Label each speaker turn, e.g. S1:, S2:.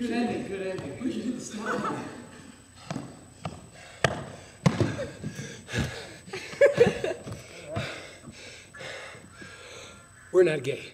S1: Good ending, good ending. Stop? We're not gay.